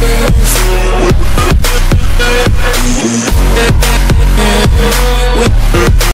We'll.